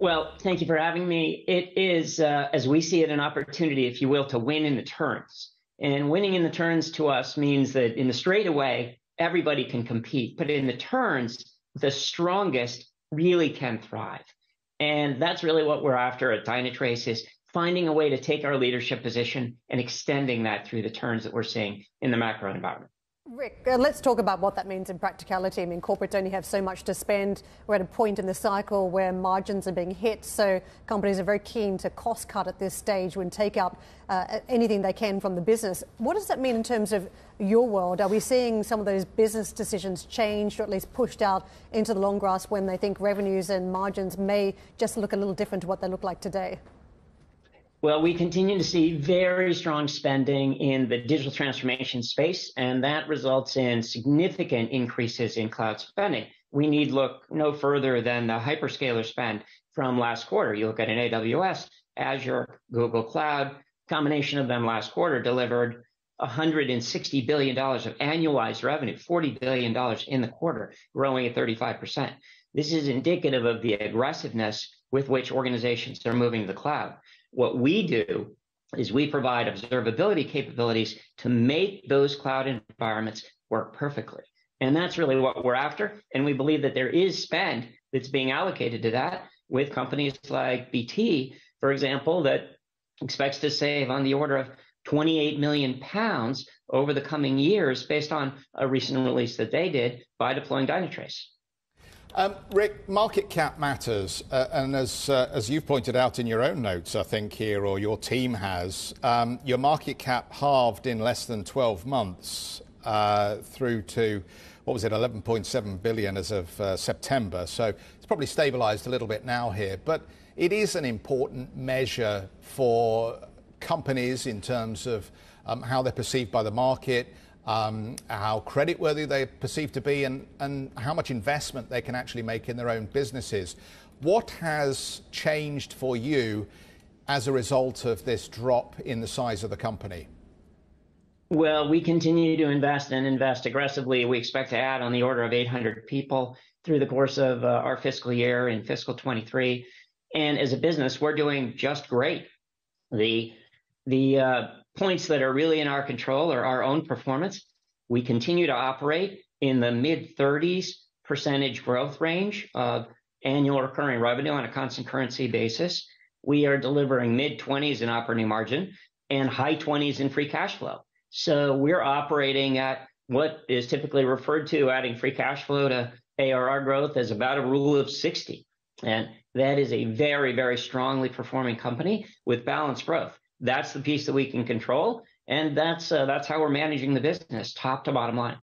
Well, thank you for having me. It is, uh, as we see it, an opportunity, if you will, to win in the turns. And winning in the turns to us means that in the straightaway, everybody can compete, but in the turns, the strongest really can thrive. And that's really what we're after at Dynatrace is finding a way to take our leadership position and extending that through the turns that we're seeing in the macro environment. Rick, uh, let's talk about what that means in practicality. I mean, corporates only have so much to spend. We're at a point in the cycle where margins are being hit, so companies are very keen to cost cut at this stage when take out uh, anything they can from the business. What does that mean in terms of your world? Are we seeing some of those business decisions changed or at least pushed out into the long grass when they think revenues and margins may just look a little different to what they look like today? Well, we continue to see very strong spending in the digital transformation space, and that results in significant increases in cloud spending. We need look no further than the hyperscaler spend from last quarter. You look at an AWS, Azure, Google Cloud, combination of them last quarter delivered $160 billion of annualized revenue, $40 billion in the quarter, growing at 35%. This is indicative of the aggressiveness with which organizations are moving to the cloud. What we do is we provide observability capabilities to make those cloud environments work perfectly. And that's really what we're after. And we believe that there is spend that's being allocated to that with companies like BT, for example, that expects to save on the order of 28 million pounds over the coming years based on a recent release that they did by deploying Dynatrace. Um, Rick, market cap matters, uh, and as, uh, as you've pointed out in your own notes, I think here, or your team has, um, your market cap halved in less than 12 months uh, through to, what was it, 11.7 billion as of uh, September. So it's probably stabilized a little bit now here, but it is an important measure for companies in terms of um, how they're perceived by the market um, how creditworthy they perceive to be, and, and how much investment they can actually make in their own businesses. What has changed for you as a result of this drop in the size of the company? Well, we continue to invest and invest aggressively. We expect to add on the order of 800 people through the course of uh, our fiscal year in fiscal 23. And as a business, we're doing just great. The the uh, points that are really in our control are our own performance. We continue to operate in the mid 30s percentage growth range of annual recurring revenue on a constant currency basis. We are delivering mid 20s in operating margin and high 20s in free cash flow. So we're operating at what is typically referred to adding free cash flow to ARR growth as about a rule of 60. And that is a very, very strongly performing company with balanced growth. That's the piece that we can control, and that's uh, that's how we're managing the business, top to bottom line.